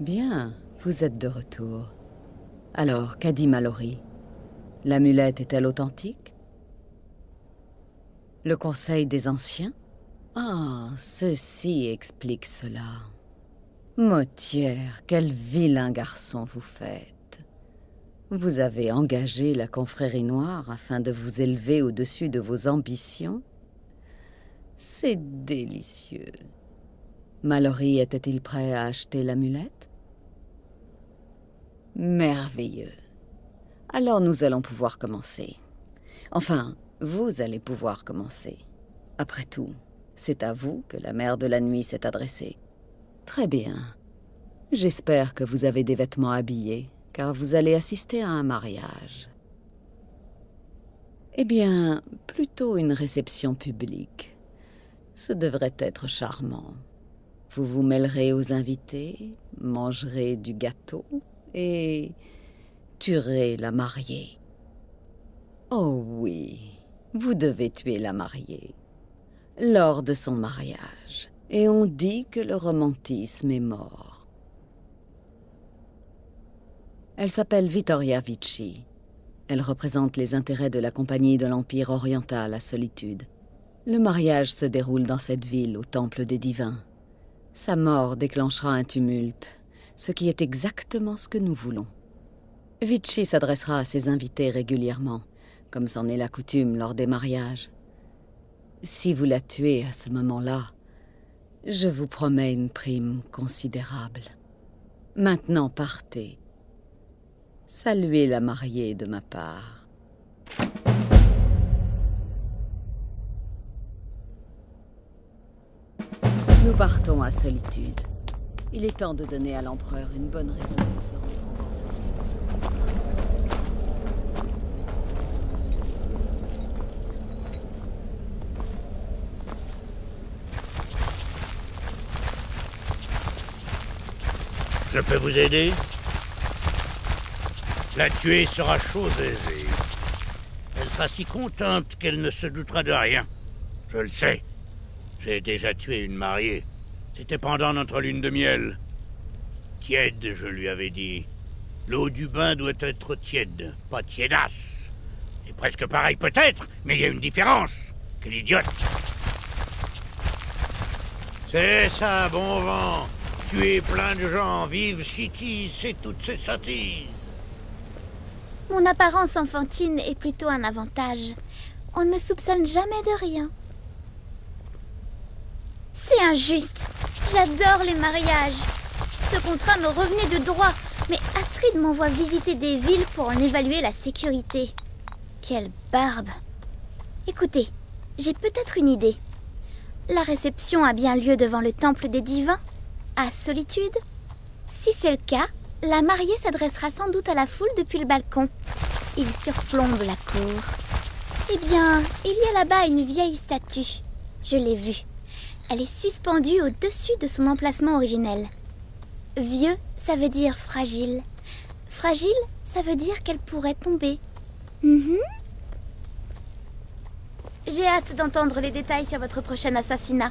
Bien, vous êtes de retour. Alors, qu'a dit Mallory? L'amulette est-elle authentique? Le conseil des anciens? Ah, ceci explique cela. Motière, quel vilain garçon vous faites. Vous avez engagé la confrérie noire afin de vous élever au-dessus de vos ambitions? C'est délicieux. Mallory était-il prêt à acheter l'amulette? Merveilleux. Alors nous allons pouvoir commencer. Enfin, vous allez pouvoir commencer. Après tout, c'est à vous que la mère de la nuit s'est adressée. Très bien. J'espère que vous avez des vêtements habillés, car vous allez assister à un mariage. Eh bien, plutôt une réception publique. Ce devrait être charmant. Vous vous mêlerez aux invités, mangerez du gâteau et tuerez la mariée. Oh oui, vous devez tuer la mariée lors de son mariage et on dit que le romantisme est mort. Elle s'appelle Vittoria Vici. Elle représente les intérêts de la Compagnie de l'Empire oriental à Solitude. Le mariage se déroule dans cette ville, au Temple des Divins. Sa mort déclenchera un tumulte, ce qui est exactement ce que nous voulons. Vici s'adressera à ses invités régulièrement, comme c'en est la coutume lors des mariages. Si vous la tuez à ce moment-là, je vous promets une prime considérable. Maintenant partez. Saluez la mariée de ma part. Nous partons à Solitude. Il est temps de donner à l'empereur une bonne raison de se rendre. Je peux vous aider? La tuer sera chose aisée. Elle sera si contente qu'elle ne se doutera de rien. Je le sais. J'ai déjà tué une mariée. C'était pendant notre lune de miel. Tiède, je lui avais dit. L'eau du bain doit être tiède, pas tiédasse. C'est presque pareil peut-être, mais il y a une différence. Quelle idiote C'est ça, bon vent. Tuer plein de gens, vive City, c'est toutes ces sottises. Mon apparence enfantine est plutôt un avantage. On ne me soupçonne jamais de rien. C'est injuste. J'adore les mariages. Ce contrat me revenait de droit, mais Astrid m'envoie visiter des villes pour en évaluer la sécurité. Quelle barbe. Écoutez, j'ai peut-être une idée. La réception a bien lieu devant le temple des divins, à Solitude Si c'est le cas, la mariée s'adressera sans doute à la foule depuis le balcon. Il surplombe la cour. Eh bien, il y a là-bas une vieille statue. Je l'ai vue. Elle est suspendue au-dessus de son emplacement originel. Vieux, ça veut dire fragile. Fragile, ça veut dire qu'elle pourrait tomber. Mhm. J'ai hâte d'entendre les détails sur votre prochain assassinat.